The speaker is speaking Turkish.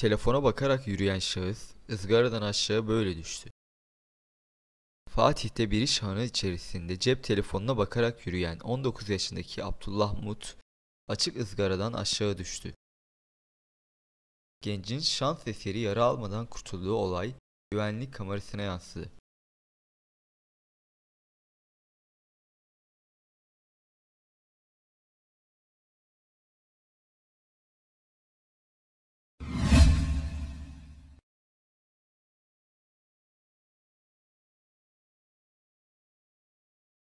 Telefona bakarak yürüyen şahıs ızgaradan aşağı böyle düştü. Fatih'te bir iş hanı içerisinde cep telefonuna bakarak yürüyen 19 yaşındaki Abdullah Mut açık ızgaradan aşağı düştü. Gencin şans eseri yara almadan kurtulduğu olay güvenlik kamerasına yansıdı.